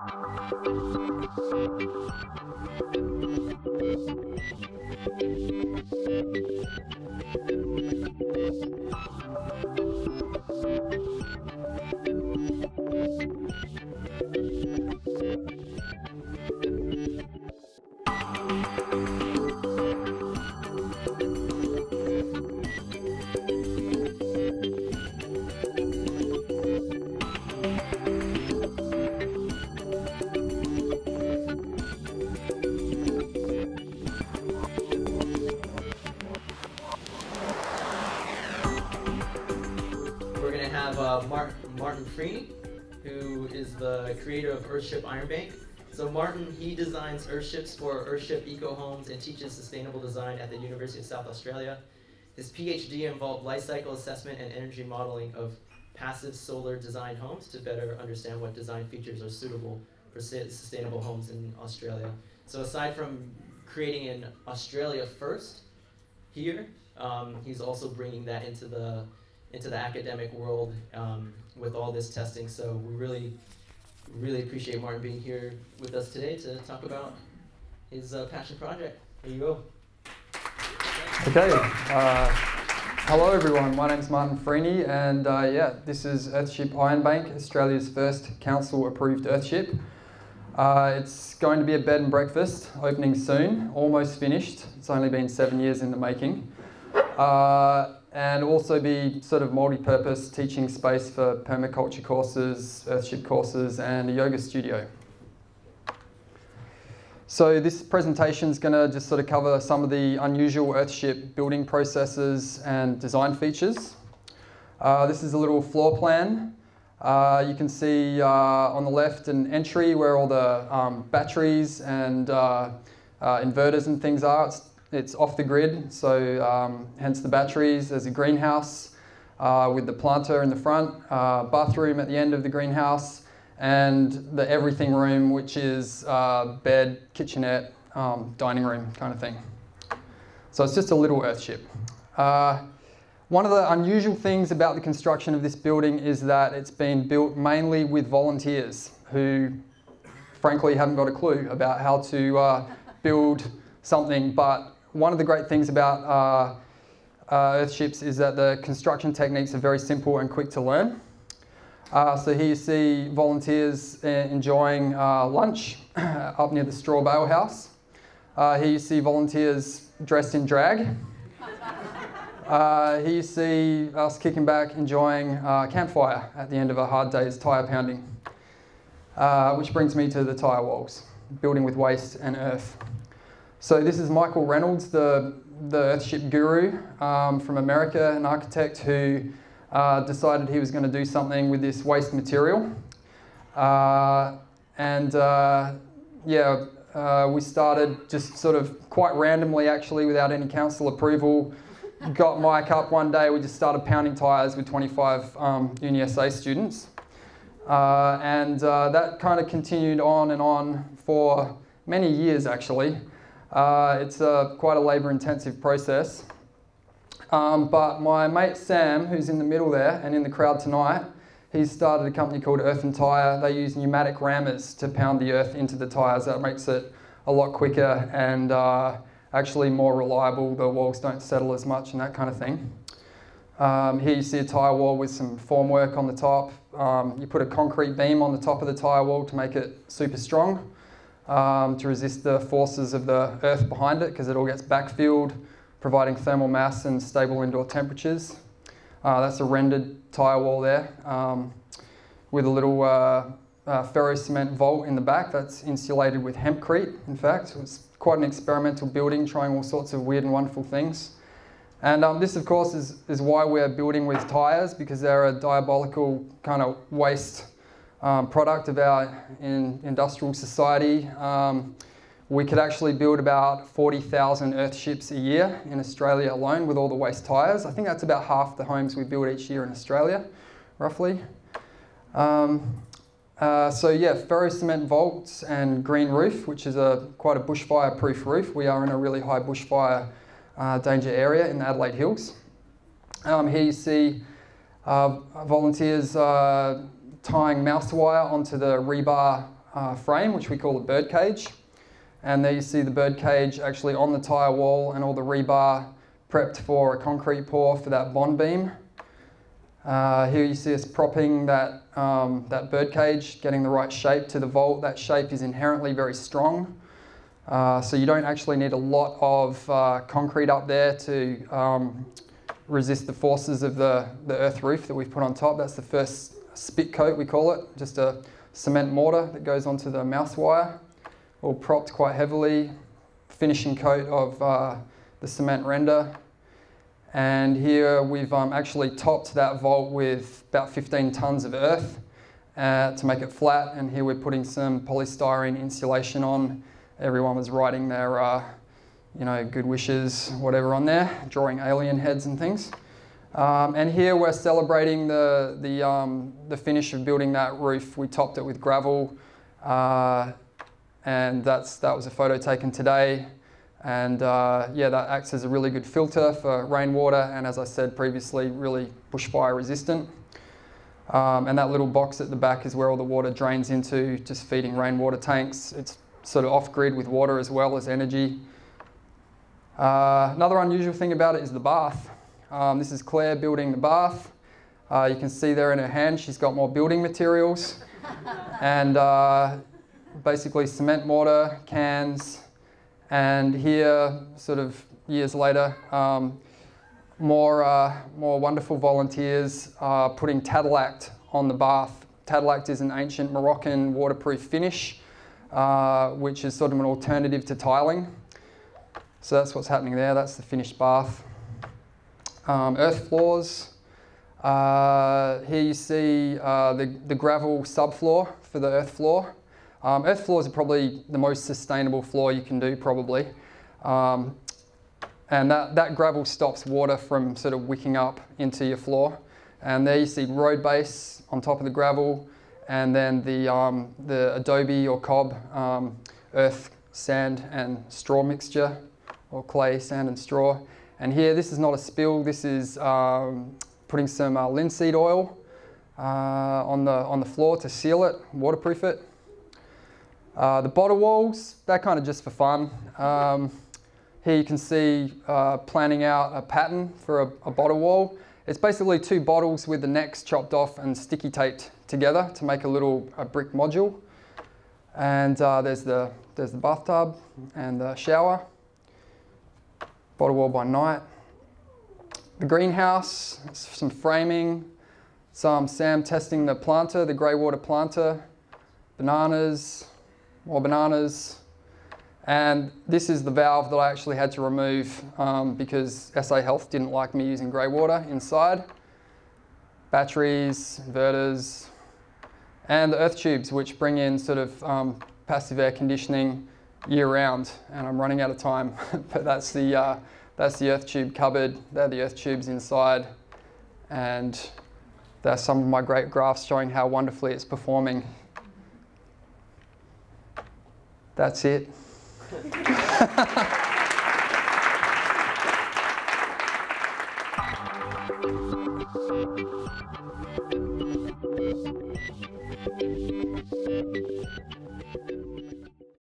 We're have uh, Martin Freeney, who is the creator of Earthship Ironbank. So Martin, he designs Earthships for Earthship Eco Homes and teaches sustainable design at the University of South Australia. His PhD involved life cycle assessment and energy modeling of passive solar design homes to better understand what design features are suitable for sustainable homes in Australia. So aside from creating in Australia first, here, um, he's also bringing that into the into the academic world um, with all this testing. So we really, really appreciate Martin being here with us today to talk about his uh, passion project. Here you go. Okay. Uh, hello, everyone. My name's Martin Freeney, and uh, yeah, this is Earthship Ironbank, Australia's first council-approved Earthship. Uh, it's going to be a bed and breakfast, opening soon, almost finished. It's only been seven years in the making. Uh, and also be sort of multi-purpose teaching space for permaculture courses, Earthship courses, and a yoga studio. So this presentation is going to just sort of cover some of the unusual Earthship building processes and design features. Uh, this is a little floor plan. Uh, you can see uh, on the left an entry where all the um, batteries and uh, uh, inverters and things are. It's, it's off the grid, so um, hence the batteries. There's a greenhouse uh, with the planter in the front, uh, bathroom at the end of the greenhouse, and the everything room, which is uh, bed, kitchenette, um, dining room kind of thing. So it's just a little Earthship. Uh, one of the unusual things about the construction of this building is that it's been built mainly with volunteers who frankly haven't got a clue about how to uh, build something. But one of the great things about uh, uh, Earthships is that the construction techniques are very simple and quick to learn. Uh, so here you see volunteers uh, enjoying uh, lunch up near the straw bale house. Uh, here you see volunteers dressed in drag. Uh, here you see us kicking back, enjoying uh, campfire at the end of a hard day's tyre pounding. Uh, which brings me to the tyre walls, building with waste and earth. So this is Michael Reynolds, the, the Earthship guru um, from America, an architect who uh, decided he was going to do something with this waste material. Uh, and uh, yeah, uh, we started just sort of quite randomly, actually, without any council approval. Got Mike up one day, we just started pounding tyres with 25 um, UniSA students. Uh, and uh, that kind of continued on and on for many years, actually. Uh, it's a, quite a labour intensive process. Um, but my mate Sam, who's in the middle there and in the crowd tonight, he's started a company called Earth and Tyre. They use pneumatic rammers to pound the earth into the tyres. That makes it a lot quicker and uh, actually more reliable. The walls don't settle as much and that kind of thing. Um, here you see a tyre wall with some formwork on the top. Um, you put a concrete beam on the top of the tyre wall to make it super strong um, to resist the forces of the earth behind it because it all gets backfilled, providing thermal mass and stable indoor temperatures. Uh, that's a rendered tyre wall there um, with a little uh, uh, ferro cement vault in the back that's insulated with hempcrete. In fact, it was quite an experimental building, trying all sorts of weird and wonderful things. And um, this, of course, is, is why we're building with tyres because they're a diabolical kind of waste um, product of our in industrial society. Um, we could actually build about 40,000 Earthships a year in Australia alone with all the waste tyres. I think that's about half the homes we build each year in Australia, roughly. Um, uh, so yeah, ferro cement vaults and green roof, which is a quite a bushfire proof roof. We are in a really high bushfire uh, danger area in the Adelaide Hills. Um, here you see uh, volunteers uh, tying mouse wire onto the rebar uh, frame, which we call a bird cage. And there you see the bird cage actually on the tyre wall and all the rebar prepped for a concrete pour for that bond beam. Uh, here you see us propping that, um, that bird cage, getting the right shape to the vault. That shape is inherently very strong. Uh, so you don't actually need a lot of uh, concrete up there to um, resist the forces of the, the earth roof that we've put on top. That's the first spit coat, we call it, just a cement mortar that goes onto the mouse wire, all propped quite heavily, finishing coat of uh, the cement render. And here we've um, actually topped that vault with about 15 tons of earth uh, to make it flat. And here we're putting some polystyrene insulation on. Everyone was writing their, uh, you know, good wishes, whatever on there, drawing alien heads and things. Um, and here we're celebrating the, the, um, the finish of building that roof. We topped it with gravel. Uh, and that's, that was a photo taken today. And uh, yeah, that acts as a really good filter for rainwater and as I said previously, really bushfire resistant. Um, and that little box at the back is where all the water drains into, just feeding rainwater tanks. It's sort of off-grid with water as well as energy. Uh, another unusual thing about it is the bath. Um, this is Claire building the bath. Uh, you can see there in her hand, she's got more building materials. and uh, basically cement mortar, cans, and here, sort of years later, um, more, uh, more wonderful volunteers are putting Tadelakt on the bath. Tadelakt is an ancient Moroccan waterproof finish, uh, which is sort of an alternative to tiling. So that's what's happening there. That's the finished bath. Um, earth floors. Uh, here you see uh, the, the gravel subfloor for the earth floor. Um, earth floors are probably the most sustainable floor you can do probably. Um, and that, that gravel stops water from sort of wicking up into your floor. And there you see road base on top of the gravel and then the, um, the adobe or cob um, earth, sand and straw mixture or clay, sand and straw. And here, this is not a spill, this is um, putting some uh, linseed oil uh, on, the, on the floor to seal it, waterproof it. Uh, the bottle walls, they're kind of just for fun. Um, here you can see uh, planning out a pattern for a, a, bottle wall. It's basically two bottles with the necks chopped off and sticky taped together to make a little a brick module. And uh, there's, the, there's the bathtub and the shower. Bottle wall by night. The greenhouse, some framing, some Sam testing the planter, the grey water planter, bananas, more bananas. And this is the valve that I actually had to remove um, because SA Health didn't like me using grey water inside. Batteries, inverters, and the earth tubes which bring in sort of um, passive air conditioning year round and I'm running out of time but that's the uh, that's the earth tube cupboard. There are the earth tubes inside and there's some of my great graphs showing how wonderfully it's performing. That's it.